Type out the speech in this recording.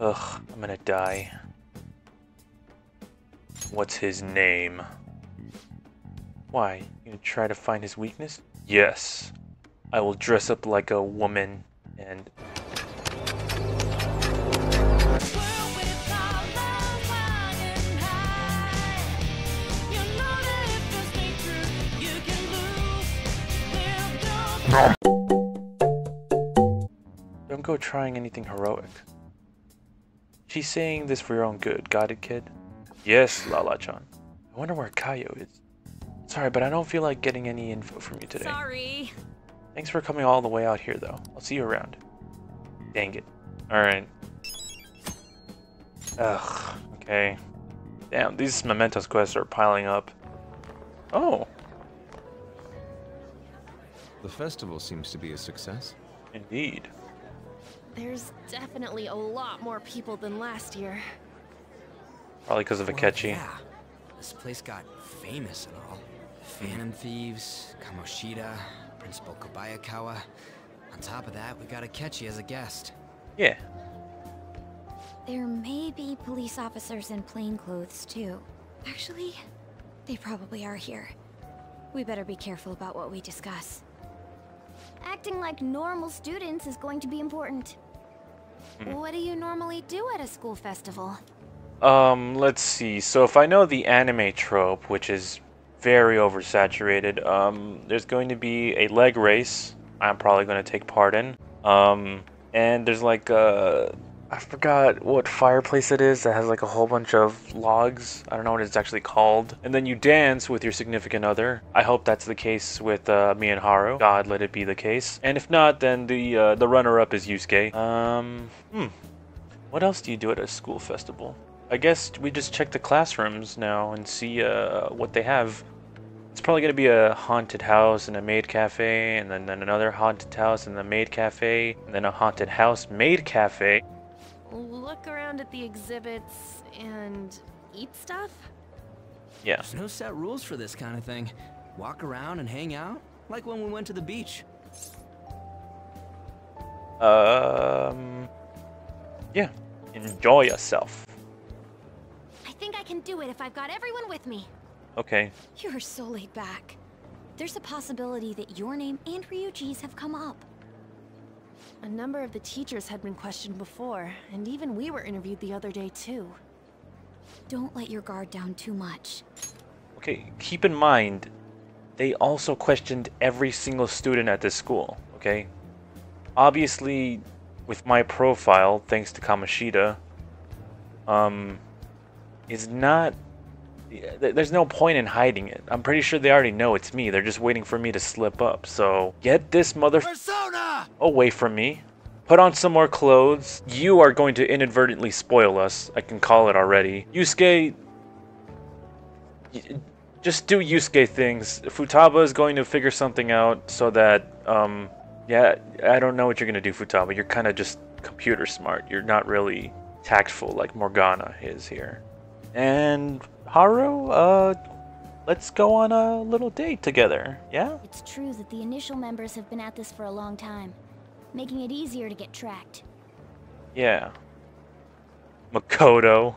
Ugh, I'm gonna die. What's his name? Why? You gonna try to find his weakness? Yes. I will dress up like a woman and Don't go trying anything heroic. She's saying this for your own good, got it, kid? Yes, Lala-chan. I wonder where Kaio is. Sorry, but I don't feel like getting any info from you today. Sorry. Thanks for coming all the way out here, though. I'll see you around. Dang it. Alright. Ugh, okay. Damn, these Mementos quests are piling up. Oh, The festival seems to be a success. indeed. There's definitely a lot more people than last year. Probably because of Well, Akechi. yeah. This place got famous and all. Phantom Thieves, Kamoshida, Principal Kobayakawa. On top of that, we got Akechi as a guest. Yeah. There may be police officers in plain clothes too. Actually, they probably are here. We better be careful about what we discuss. Acting like normal students is going to be important. What do you normally do at a school festival? Um, let's see. So if I know the anime trope, which is very oversaturated, um, there's going to be a leg race. I'm probably going to take part in. Um, and there's like a, I forgot what fireplace it is that has like a whole bunch of logs. I don't know what it's actually called. And then you dance with your significant other. I hope that's the case with uh, me and Haru. God, let it be the case. And if not, then the uh, the runner-up is Yusuke. Um, hmm. What else do you do at a school festival? I guess we just check the classrooms now and see uh, what they have. It's probably going to be a haunted house and a maid cafe, and then, then another haunted house and a maid cafe, and then a haunted house maid cafe. Look around at the exhibits and eat stuff? Yeah. There's no set rules for this kind of thing. Walk around and hang out, like when we went to the beach. Um. Yeah. Enjoy yourself. I think I can do it if I've got everyone with me. Okay. You're so laid back. There's a possibility that your name and Ryuji's have come up. A number of the teachers had been questioned before, and even we were interviewed the other day too. Don't let your guard down too much. Okay. Keep in mind, they also questioned every single student at this school. Okay. Obviously, with my profile, thanks to Kamoshida, um, is not. There's no point in hiding it. I'm pretty sure they already know it's me. They're just waiting for me to slip up. So get this mother Persona! away from me. Put on some more clothes. You are going to inadvertently spoil us. I can call it already. Yusuke, y- just do Yusuke things. Futaba is going to figure something out so that, um, yeah, I don't know what you're going to do, Futaba. You're kind of just computer smart. You're not really tactful like Morgana is here. And Haru, uh, let's go on a little date together, yeah? It's true that the initial members have been at this for a long time, making it easier to get tracked. Yeah. Makoto.